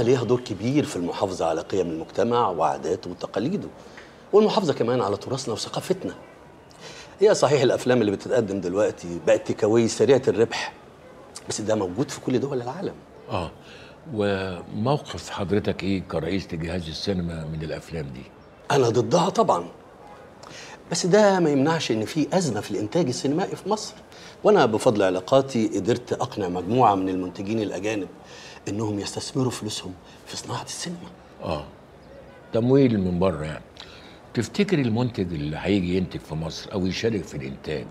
ليها دور كبير في المحافظة على قيم المجتمع وعاداته وتقاليده والمحافظة كمان على تراثنا وثقافتنا. هي صحيح الأفلام اللي بتتقدم دلوقتي بقت تكاوي سريعة الربح بس ده موجود في كل دول العالم. آه. وموقف حضرتك إيه كرئيس لجهاز السينما من الأفلام دي؟ أنا ضدها طبعا. بس ده ما يمنعش إن في أزمة في الإنتاج السينمائي في مصر. وأنا بفضل علاقاتي قدرت أقنع مجموعة من المنتجين الأجانب إنهم يستثمروا فلوسهم في صناعة السينما. آه. تمويل من بره يعني. تفتكر المنتج اللي هيجي ينتج في مصر أو يشارك في الإنتاج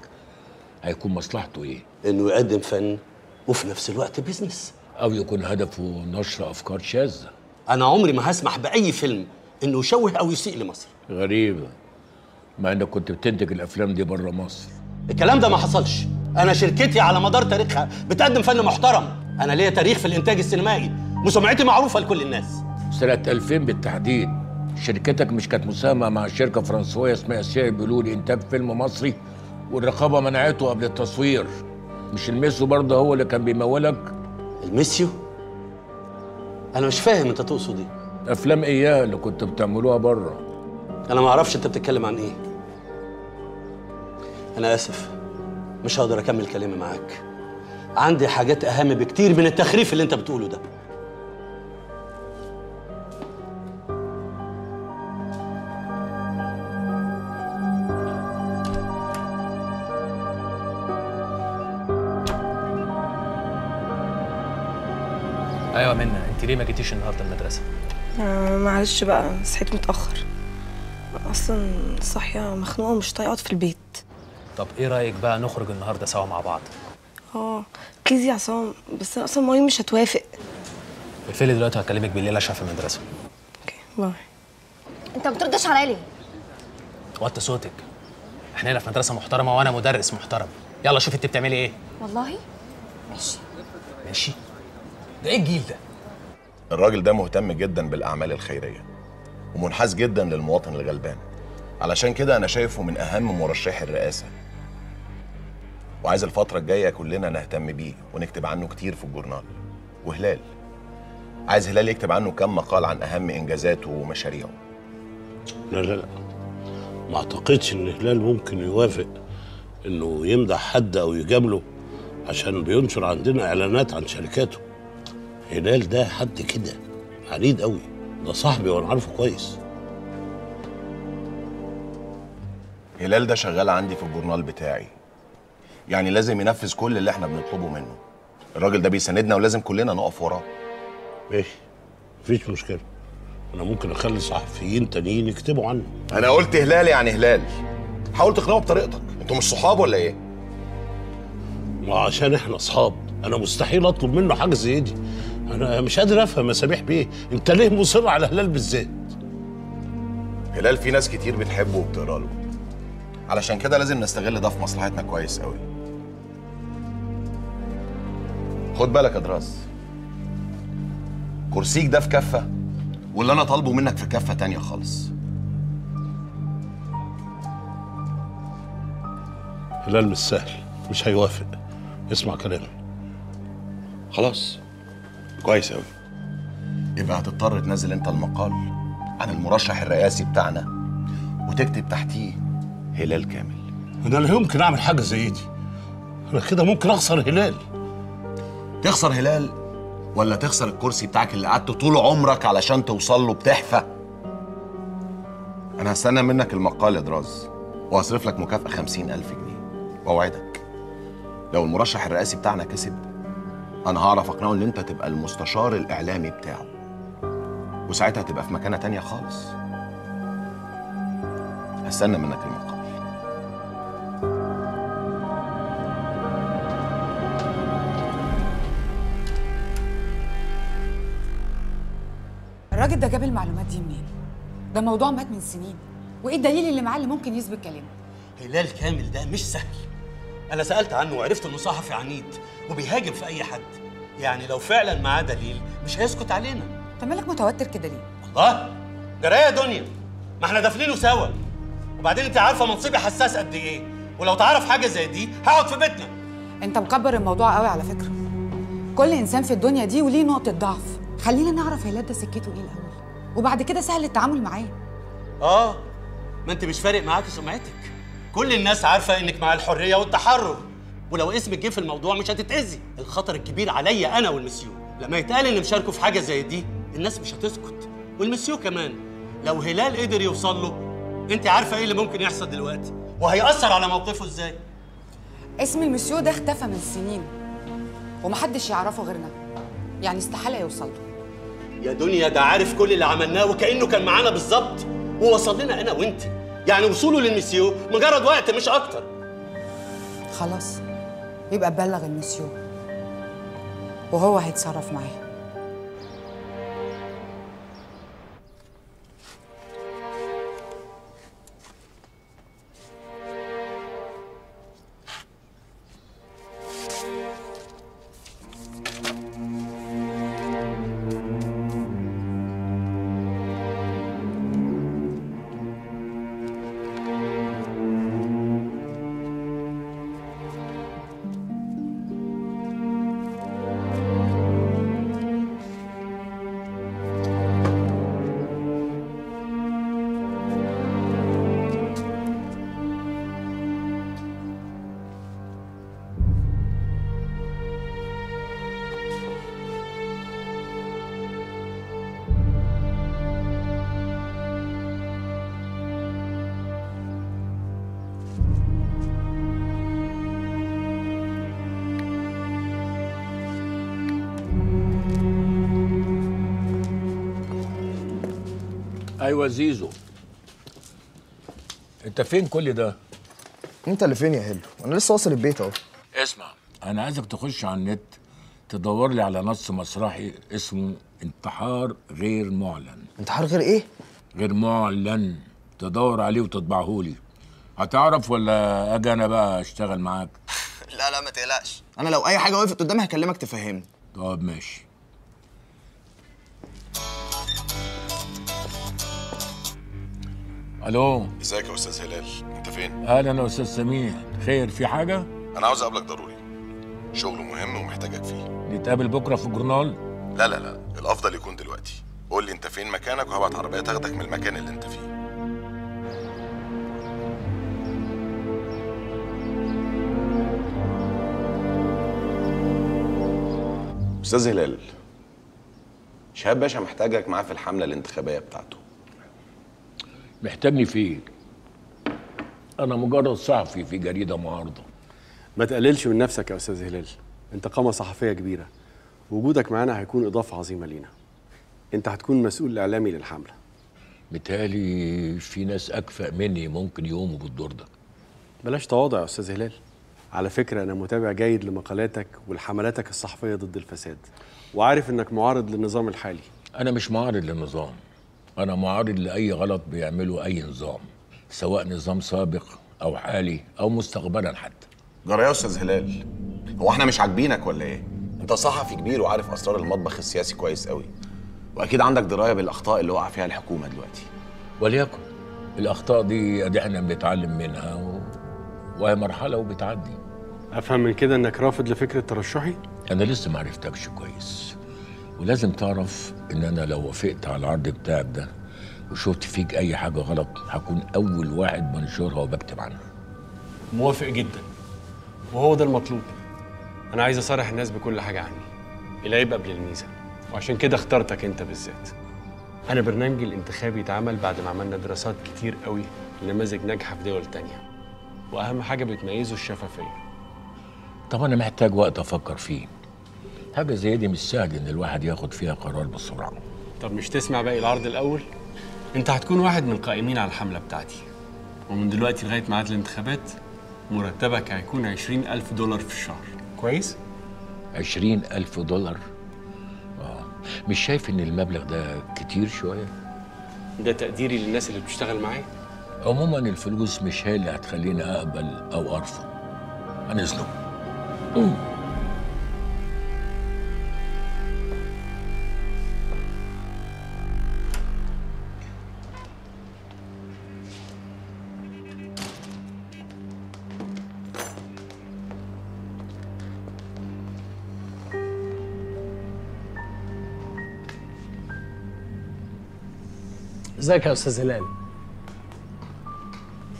هيكون مصلحته إيه؟ إنه يقدم فن وفي نفس الوقت بيزنس أو يكون هدفه نشر أفكار شاذة. أنا عمري ما هسمح بأي فيلم إنه يشوه أو يسيء لمصر. غريبه مع إنك كنت بتنتج الأفلام دي بره مصر. الكلام ده ما حصلش. أنا شركتي على مدار تاريخها بتقدم فن محترم. أنا ليا تاريخ في الإنتاج السينمائي. وسمعتي معروفة لكل الناس. سنة 2000 بالتحديد شركتك مش كانت مساهمة مع شركة فرنسوية اسمها سي بلو لانتاج فيلم مصري والرقابة منعته قبل التصوير. مش المسيو برضه هو اللي كان بيمولك؟ الميسيو؟ أنا مش فاهم أنت تقصد إيه. أفلام إياه اللي كنت بتعملوها بره. أنا ما أعرفش أنت بتتكلم عن إيه. أنا آسف. مش هقدر أكمل كلامي معاك. عندي حاجات أهم بكتير من التخريف اللي أنت بتقوله ده. أيوه منى أنت ليه ما جيتيش النهارده المدرسة؟ آه معلش بقى صحيت متأخر. أصلا صاحية مخنوقة ومش طايقة أقعد في البيت. طب إيه رأيك بقى نخرج النهارده سوا مع بعض؟ آه. please يا عصام بس أنا أصلا مامي مش هتوافق. اقفلي دلوقتي هكلمك بالليل عشان في المدرسة. okay bye. أنت ما بتردش عليا ليه؟ وطي صوتك. إحنا هنا في مدرسة محترمة وأنا مدرس محترم. يلا شوفي انت بتعملي إيه. والله؟ ماشي. ماشي. ده إيه الجيل ده؟ الراجل ده مهتم جدا بالأعمال الخيرية ومنحاز جدا للمواطن الغلبان. علشان كده أنا شايفه من أهم مرشحي الرئاسة. وعايز الفترة الجاية كلنا نهتم بيه ونكتب عنه كتير في الجورنال. وهلال. عايز هلال يكتب عنه كم مقال عن أهم إنجازاته ومشاريعه. لا لا لا. ما أعتقدش إن هلال ممكن يوافق إنه يمدح حد أو يجامله عشان بينشر عندنا إعلانات عن شركاته. هلال ده حد كده عنيد قوي ده صاحبي وأنا عارفه كويس. هلال ده شغال عندي في الجورنال بتاعي. يعني لازم ينفذ كل اللي إحنا بنطلبه منه. الراجل ده بيساندنا ولازم كلنا نقف وراه. ماشي. مفيش مشكلة. أنا ممكن أخلي صحفيين تانيين يكتبوا عنه. أنا قلت هلال يعني هلال. حاول تقنعه بطريقتك. أنتوا مش صحاب ولا إيه؟ وعشان إحنا أصحاب. أنا مستحيل أطلب منه حاجة زي دي. أنا مش قادر أفهم يا سميح بيه. أنت ليه مصر على هلال بالذات؟ هلال في ناس كتير بتحبه وبتقرأ له. علشان كده لازم نستغل ده في مصلحتنا كويس قوي خد بالك يا دراس كرسيك ده في كفة واللي أنا طالبه منك في كفة تانية خالص. هلال مش سهل مش هيوافق. اسمع كلامي. خلاص. كويس قوي يبقى هتضطر تنزل أنت المقال عن المرشح الرئاسي بتاعنا وتكتب تحتيه هلال كامل. أنا لا يمكن أعمل حاجة زي دي. أنا كده ممكن أخسر هلال. تخسر هلال ولا تخسر الكرسي بتاعك اللي قعدت طول عمرك علشان توصل له بتحفة؟ أنا هستنى منك المقال يا دراز وهصرف لك مكافأة خمسين ألف جنيه. وأوعدك لو المرشح الرئاسي بتاعنا كسب أنا هعرف أقنعه إن أنت تبقى المستشار الإعلامي بتاعه. وساعتها تبقى في مكانة تانية خالص. هستنى منك المقال. الراجل ده جاب المعلومات دي منين؟ ده موضوع مات من سنين. وإيه الدليل اللي معاه اللي ممكن يثبت كلامه؟ هلال كامل ده مش سهل. أنا سألت عنه وعرفت إنه صحفي عنيد وبيهاجم في أي حد. يعني لو فعلا معاه دليل مش هيسكت علينا. انت مالك متوتر كده ليه؟ الله! جراية يا دنيا! ما إحنا دافنينه سوا. وبعدين أنت عارفة منصبي حساس قد إيه. ولو تعرف حاجة زي دي هقعد في بيتنا. أنت مكبر الموضوع قوي على فكرة. كل إنسان في الدنيا دي وليه نقطة ضعف. خلينا نعرف هلال ده سكته إيه الأول. وبعد كده سهل التعامل معاه. آه ما أنت مش فارق معاكي سمعتك. كل الناس عارفة إنك مع الحرية والتحرر. ولو اسمك جه في الموضوع مش هتتأذي. الخطر الكبير عليا أنا والمسيو. لما يتقال إن مشاركوا في حاجة زي دي الناس مش هتسكت. والمسيو كمان لو هلال قدر يوصل له أنت عارفة إيه اللي ممكن يحصل دلوقتي؟ وهيأثر على موقفه إزاي؟ اسم المسيو ده اختفى من سنين ومحدش يعرفه غيرنا. يعني استحالة يوصل له. يا دنيا ده عارف كل اللي عملناه وكأنه كان معانا بالظبط. ووصل لنا أنا وأنت. يعني وصوله للمسيو مجرد وقت مش أكتر. خلاص يبقى بلغ المسيو وهو هيتصرف معاه أيوه زيزو. أنت فين كل ده؟ أنت اللي فين يا هلو أنا لسه واصل البيت أهو. اسمع أنا عايزك تخش على النت تدور لي على نص مسرحي اسمه انتحار غير معلن. انتحار غير إيه؟ غير معلن. تدور عليه وتطبعه لي. هتعرف ولا أجي أنا بقى أشتغل معاك؟ لا لا ما تقلقش. أنا لو أي حاجة وقفت قدامي هكلمك تفهمني. طب ماشي. ألو. ازيك يا أستاذ هلال؟ أنت فين؟ أهلا يا أستاذ سميح خير في حاجة؟ أنا عاوز أقابلك ضروري. شغل مهم ومحتاجك فيه. نتقابل بكرة في الجورنال؟ لا لا لا الأفضل يكون دلوقتي. قول لي أنت فين مكانك وهبعت عربيه تاخدك من المكان اللي أنت فيه. أستاذ هلال شهاب باشا محتاجك معاه في الحملة الانتخابية بتاعته. محتاجني في إيه أنا مجرد صحفي في جريدة معارضه ما تقللش من نفسك يا أستاذ هلال. أنت قامة صحفية كبيرة. وجودك معانا هيكون إضافة عظيمة لينا. أنت هتكون مسؤول الاعلامي للحملة. متهيألي في ناس أكفأ مني ممكن يقوموا بالدور ده. بلاش تواضع يا أستاذ هلال. على فكرة أنا متابع جيد لمقالاتك ولحملاتك الصحفية ضد الفساد. وعارف إنك معارض للنظام الحالي. أنا مش معارض للنظام. أنا معارض لأي غلط بيعمله أي نظام سواء نظام سابق أو حالي أو مستقبلا حتى. جرى يا أستاذ هلال هو إحنا مش عاجبينك ولا إيه؟ أنت صحفي كبير وعارف أسرار المطبخ السياسي كويس قوي وأكيد عندك دراية بالأخطاء اللي وقع فيها الحكومة دلوقتي. وليكن الأخطاء دي أدي إحنا بنتعلم منها و... وهي مرحلة وبتعدي. أفهم من كده إنك رافض لفكرة ترشحي؟ أنا لسه ما عرفتكش كويس. ولازم تعرف إن أنا لو وافقت على العرض بتاعك ده وشفت فيك أي حاجة غلط هكون أول واحد بنشرها وبكتب عنها. موافق جدا. وهو ده المطلوب. أنا عايز أصارح الناس بكل حاجة عني العيب قبل الميزة. وعشان كده اخترتك أنت بالذات. أنا برنامجي الانتخابي اتعمل بعد ما عملنا دراسات كتير قوي لنماذج ناجحة في دول تانية. وأهم حاجة بتميزه الشفافية. طب أنا محتاج وقت أفكر فيه. حاجة زي دي مش سهل إن الواحد ياخد فيها قرار بسرعة. طب مش تسمع باقي العرض الأول؟ أنت هتكون واحد من القائمين على الحملة بتاعتي. ومن دلوقتي لغاية ميعاد الانتخابات مرتبك هيكون عشرين ألف دولار في الشهر. كويس؟ عشرين ألف دولار؟ آه. مش شايف إن المبلغ ده كتير شوية؟ ده تقديري للناس اللي بتشتغل معايا؟ عموما الفلوس مش هي اللي هتخليني أقبل أو أرفض. عن ازيك يا أستاذ هلال؟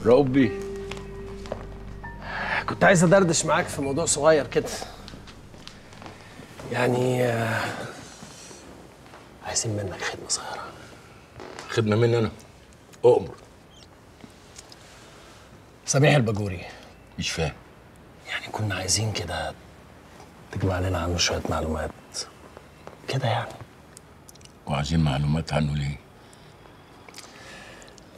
رؤوف بيه كنت عايز أدردش معاك في موضوع صغير كده. يعني آه، عايزين منك خدمة صغيرة. خدمة مني أنا؟ أؤمر. سميح الباجوري مش فاهم. يعني كنا عايزين كده تجمع لنا عنه شوية معلومات. كده يعني. وعايزين معلومات عنه ليه؟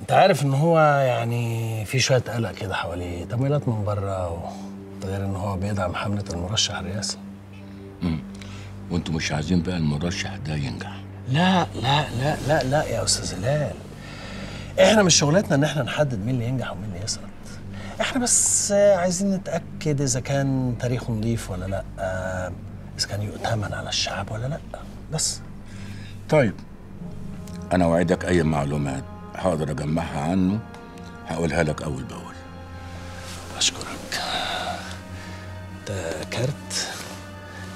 انت عارف ان هو يعني في شوية قلق كده حواليه. تمويلات من بره غير ان هو بيدعم حملة المرشح الرئاسي. وانتوا مش عايزين بقى المرشح ده ينجح؟ لا لا لا لا لا يا أستاذ هلال. إحنا مش شغلتنا ان إحنا نحدد مين اللي ينجح ومين اللي يسقط. إحنا بس عايزين نتأكد إذا كان تاريخه نظيف ولا لأ. إذا كان يؤتمن على الشعب ولا لأ. بس. طيب. أنا أوعدك أي معلومات. هقدر أجمعها عنه هقولها لك أول بأول. أشكرك. ده كارت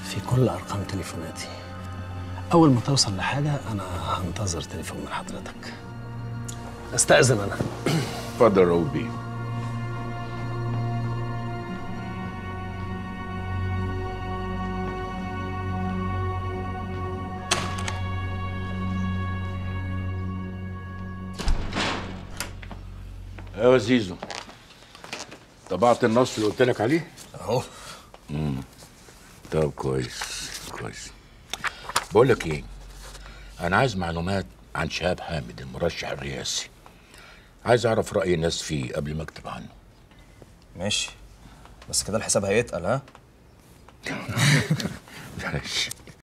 في كل أرقام تليفوناتي. أول ما توصل لحاجة أنا هنتظر تليفون من حضرتك. أستأذن أنا. اتفضل رؤوف بيه. أيوه زيزو طبعت النص اللي قلت لك عليه؟ اهو. امم طب كويس كويس. بقول لك إيه؟ أنا عايز معلومات عن شهاب حامد المرشح الرئاسي. عايز اعرف رأي الناس فيه قبل ما اكتب عنه. ماشي. بس كده الحساب هيتقل ها؟ معلش